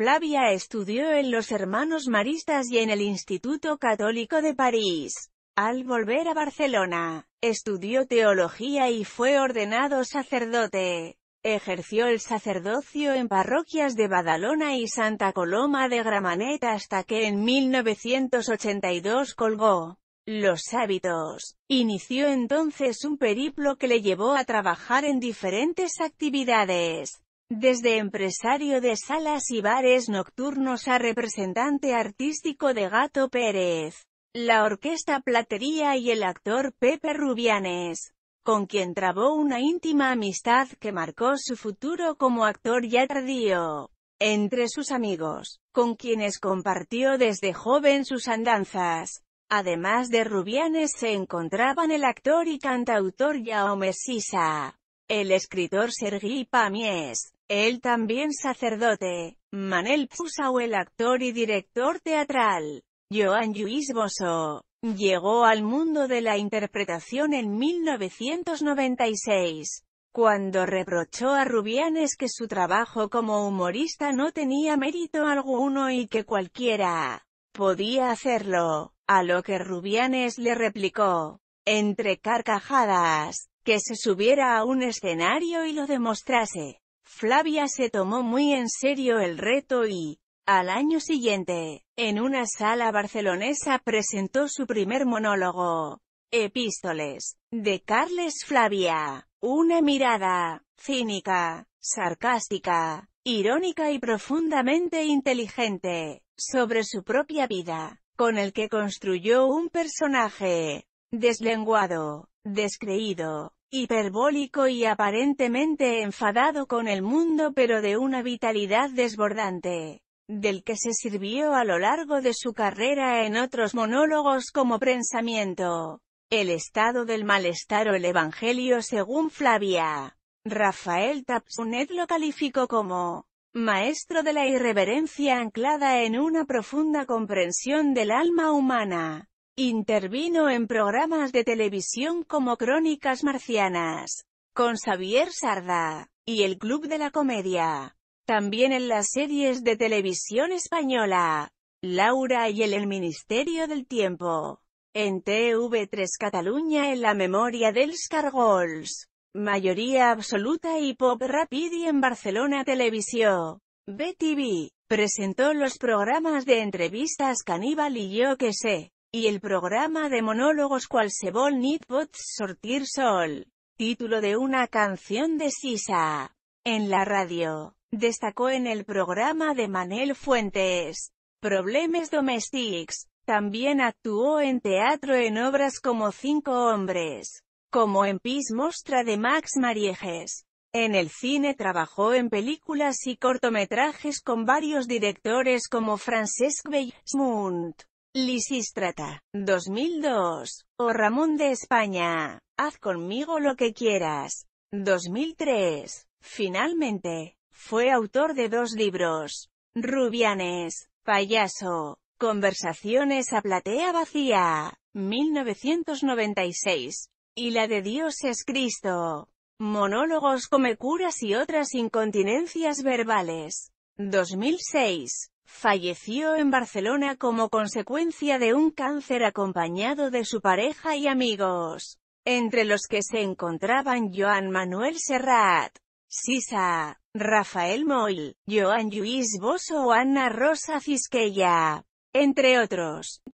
Flavia estudió en los Hermanos Maristas y en el Instituto Católico de París. Al volver a Barcelona, estudió teología y fue ordenado sacerdote. Ejerció el sacerdocio en parroquias de Badalona y Santa Coloma de Gramanet hasta que en 1982 colgó los hábitos. Inició entonces un periplo que le llevó a trabajar en diferentes actividades. Desde empresario de salas y bares nocturnos a representante artístico de Gato Pérez, la Orquesta Platería y el actor Pepe Rubianes, con quien trabó una íntima amistad que marcó su futuro como actor ya tardío. Entre sus amigos, con quienes compartió desde joven sus andanzas, además de Rubianes se encontraban el actor y cantautor Jaume Sisa, el escritor Sergi Pamies, él también sacerdote, Manel Pusau el actor y director teatral, Joan Lluís Bosso, llegó al mundo de la interpretación en 1996, cuando reprochó a Rubianes que su trabajo como humorista no tenía mérito alguno y que cualquiera podía hacerlo, a lo que Rubianes le replicó, entre carcajadas, que se subiera a un escenario y lo demostrase. Flavia se tomó muy en serio el reto y, al año siguiente, en una sala barcelonesa presentó su primer monólogo, Epístoles, de Carles Flavia, una mirada, cínica, sarcástica, irónica y profundamente inteligente, sobre su propia vida, con el que construyó un personaje deslenguado, descreído, hiperbólico y aparentemente enfadado con el mundo pero de una vitalidad desbordante, del que se sirvió a lo largo de su carrera en otros monólogos como Pensamiento, El estado del malestar o el Evangelio según Flavia. Rafael Tapsunet lo calificó como maestro de la irreverencia anclada en una profunda comprensión del alma humana. Intervino en programas de televisión como Crónicas Marcianas, con Xavier Sarda, y El Club de la Comedia. También en las series de televisión española, Laura y el El Ministerio del Tiempo. En TV3 Cataluña en la memoria dels Cargols. Mayoría absoluta y pop rapid y en Barcelona Televisión. BTV. Presentó los programas de entrevistas Caníbal y Yo que sé y el programa de monólogos Qualsevol nit pot sortir sol, título de una canción de Sisa. En la radio, destacó en el programa de Manel Fuentes, Problemes Domestics, también actuó en teatro en obras como Cinco Hombres, como en Pis Mostra de Max Marieges. En el cine trabajó en películas y cortometrajes con varios directores como Francesc Bellmunt, Lisístrata, 2002. O Ramón de España. Haz conmigo lo que quieras. 2003. Finalmente, fue autor de dos libros. Rubianes, Payaso. Conversaciones a platea vacía. 1996. Y la de Dios es Cristo. Monólogos come curas y otras incontinencias verbales. 2006. Falleció en Barcelona como consecuencia de un cáncer acompañado de su pareja y amigos, entre los que se encontraban Joan Manuel Serrat, Sisa, Rafael Moll, Joan Lluís Bosso o Ana Rosa Fisquella, entre otros.